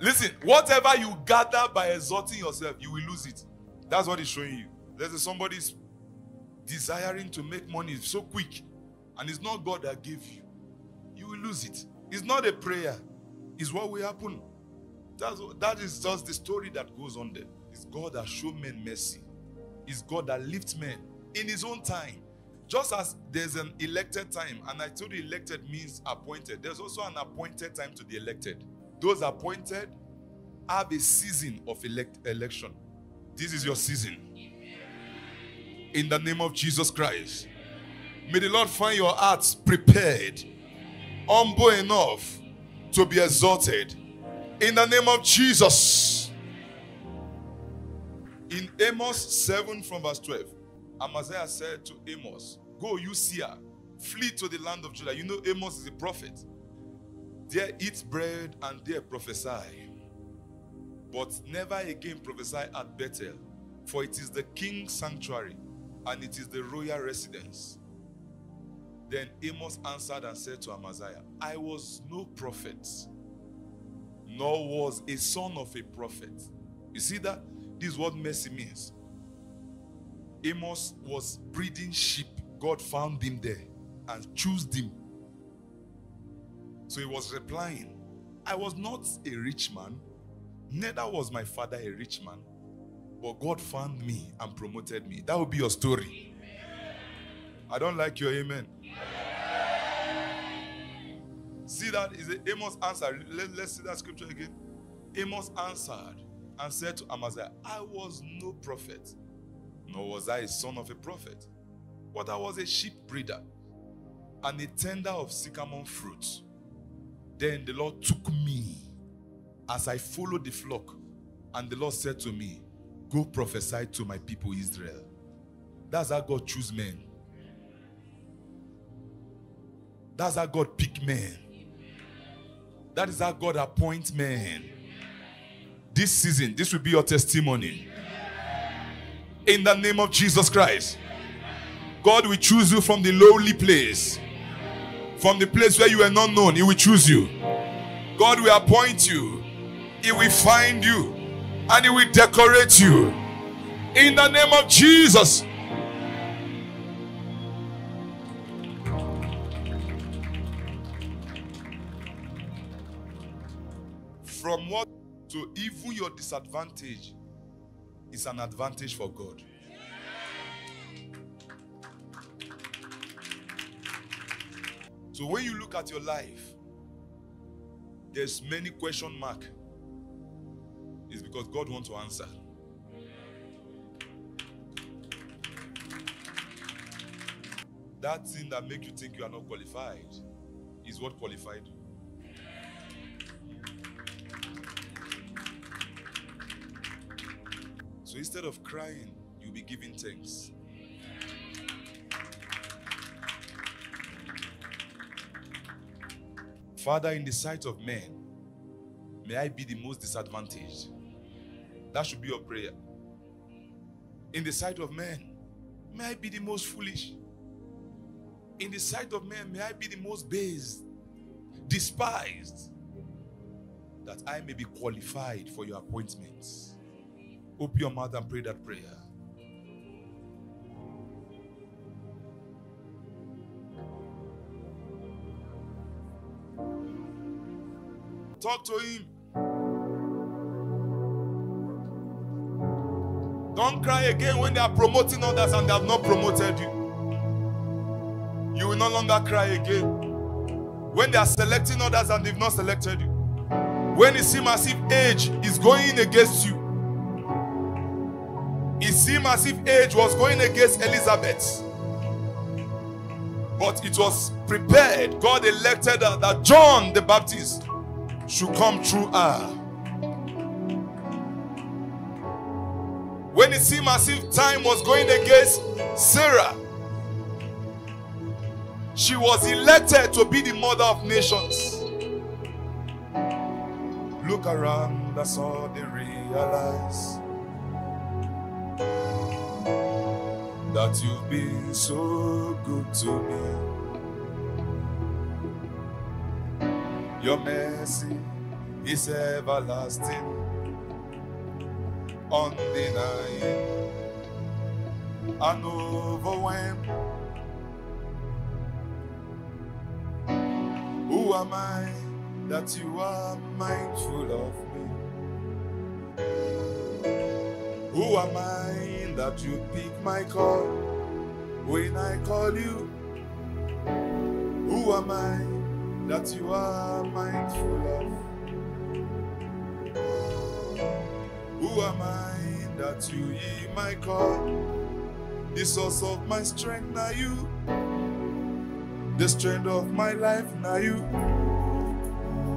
A: Listen, whatever you gather by exalting yourself, you will lose it. That's what he's showing you. There's somebody's desiring to make money so quick, and it's not God that gave you. You will lose it. It's not a prayer, it's what will happen. That's, that is just the story that goes on there. It's God that shows men mercy. It's God that lifts men in his own time. Just as there's an elected time, and I told you elected means appointed, there's also an appointed time to the elected. Those appointed have a season of elect election. This is your season. In the name of Jesus Christ. May the Lord find your hearts prepared, humble enough to be exalted. In the name of Jesus. In Amos 7 from verse 12, Amaziah said to Amos, Go, you seer, flee to the land of Judah. You know, Amos is a prophet. There eat bread and there prophesy. But never again prophesy at Bethel, for it is the king's sanctuary and it is the royal residence. Then Amos answered and said to Amaziah, I was no prophet, nor was a son of a prophet. You see that? This is what mercy means. Amos was breeding sheep. God found him there and chose him. So he was replying, I was not a rich man, neither was my father a rich man, but God found me and promoted me. That would be your story. I don't like your amen. See that is Amos answered. Let, let's see that scripture again. Amos answered and said to Amaziah, I was no prophet, nor was I a son of a prophet, but I was a sheep breeder and a tender of sycamore fruit. Then the Lord took me as I followed the flock, and the Lord said to me, Go prophesy to my people Israel. That's how God choose men. That's how God pick men. That is how God appoint men. This season, this will be your testimony. In the name of Jesus Christ. God will choose you from the lowly place. From the place where you are not known, He will choose you. God will appoint you. He will find you. And He will decorate you. In the name of Jesus. From what to even your disadvantage is an advantage for God. So when you look at your life, there's many question mark. It's because God wants to answer. That thing that make you think you are not qualified is what qualified you. So instead of crying, you'll be giving thanks. Father, in the sight of men, may I be the most disadvantaged. That should be your prayer. In the sight of men, may I be the most foolish. In the sight of men, may I be the most base, despised, that I may be qualified for your appointments. Open your mouth and pray that prayer. Talk to him. Don't cry again when they are promoting others and they have not promoted you. You will no longer cry again. When they are selecting others and they've not selected you. When it seems as if age is going against you. It seemed as if age was going against Elizabeth. But it was prepared. God elected her that John the Baptist should come through her. When it seemed as if time was going against Sarah, she was elected to be the mother of nations. Look around, that's all they realize. That you've been so good to me. Your mercy is everlasting, undeniable, and overwhelmed. Who am I that you are mindful of me? Who am I that you pick my call when I call you? Who am I that you are mindful of? Who am I that you hear my call? The source of my strength now you. The strength of my life now you.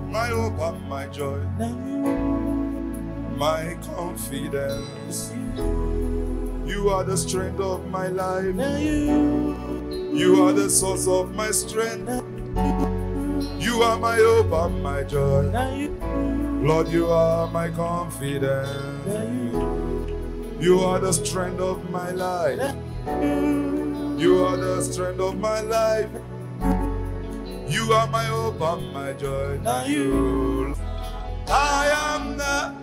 A: My hope and my joy. My confidence. You are the strength of my life. You are the source of my strength. You are my hope and my joy. Lord, you are my confidence. You are the strength of my life. You are the strength of my life. You are my hope and my joy. Now you. I am the.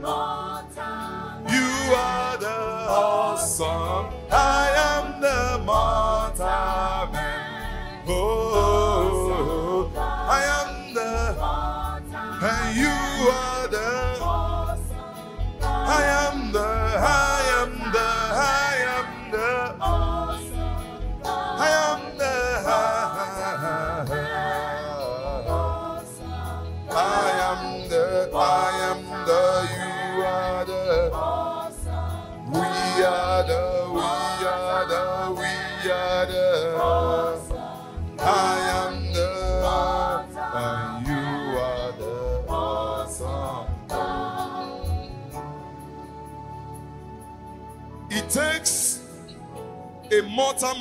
A: You are the awesome. I am the mortal man. Oh,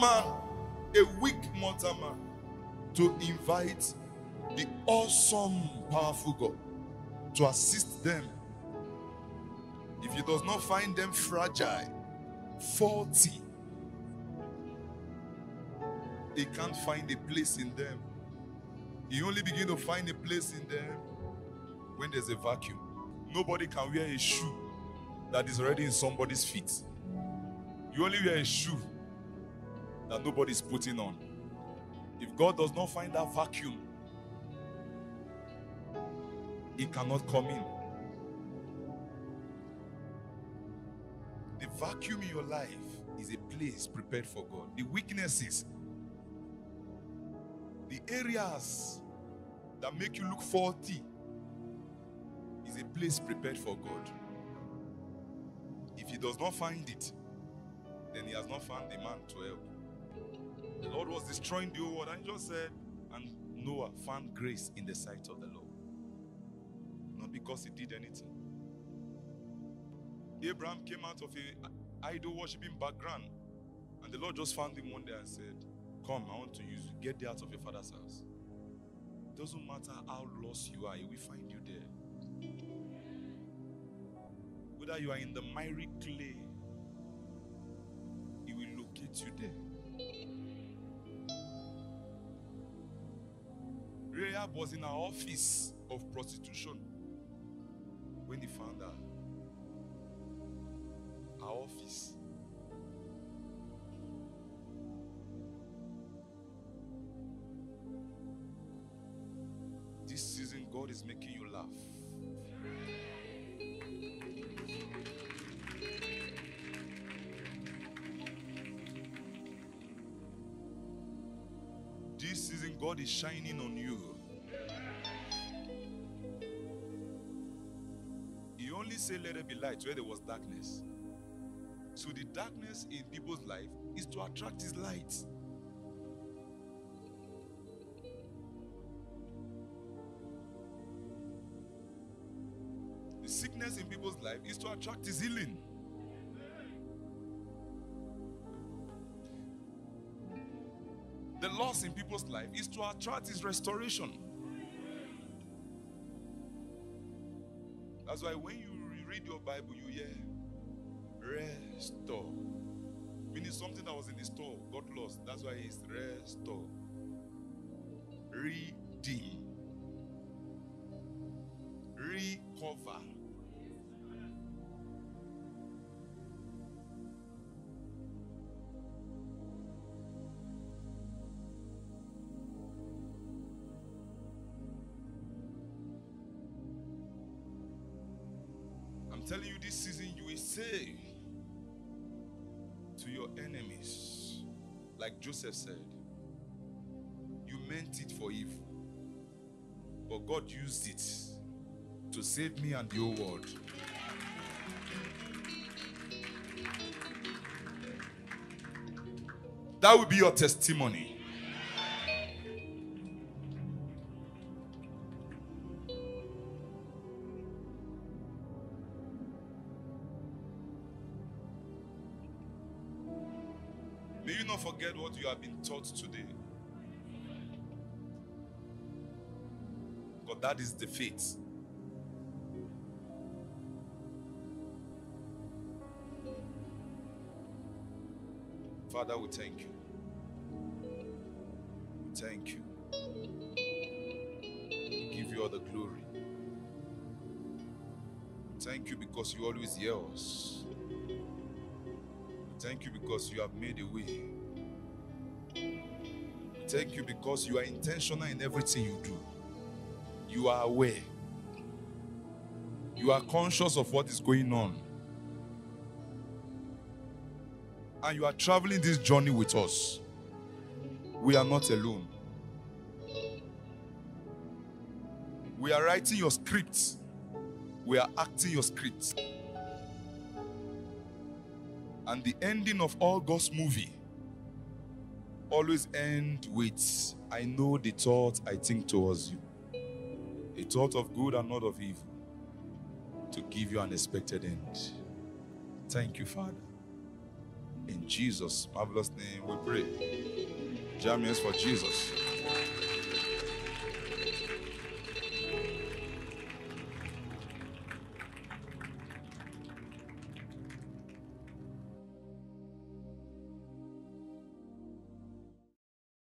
A: man, a weak mortal man, to invite the awesome, powerful God to assist them. If he does not find them fragile, faulty, he can't find a place in them. He only begin to find a place in them when there's a vacuum. Nobody can wear a shoe that is already in somebody's feet. You only wear a shoe that nobody's putting on. If God does not find that vacuum, He cannot come in. The vacuum in your life is a place prepared for God. The weaknesses, the areas that make you look faulty, is a place prepared for God. If He does not find it, then He has not found the man to help. The Lord was destroying the world, and just said, and Noah found grace in the sight of the Lord. Not because he did anything. Abraham came out of a idol worshiping background, and the Lord just found him one day and said, Come, I want to use you. Get out of your father's house. It doesn't matter how lost you are, he will find you there. Whether you are in the miry clay he will locate you there. Rahab was in her office of prostitution when he found her. Her office. This season, God is making you laugh. God is shining on you. He only said, Let there be light where there was darkness. So the darkness in people's life is to attract his light. The sickness in people's life is to attract his healing. People's life is to attract his restoration. That's why when you read your Bible, you hear restore. Meaning something that was in the store got lost. That's why it's restore. Redeem. Recover. Telling you, this season you will say to your enemies, like Joseph said, you meant it for evil, but God used it to save me and the whole world. That will be your testimony. You have been taught today. But that is the faith. Father, we thank you. We thank you. We give you all the glory. Thank you because you always hear us. Thank you because you have made a way. Thank you because you are intentional in everything you do. You are aware. You are conscious of what is going on. And you are traveling this journey with us. We are not alone. We are writing your script. We are acting your script. And the ending of all God's movie always end with I know the thought I think towards you. A thought of good and not of evil. To give you an expected end. Thank you, Father. In Jesus' marvelous name we pray. Jam hands for Jesus.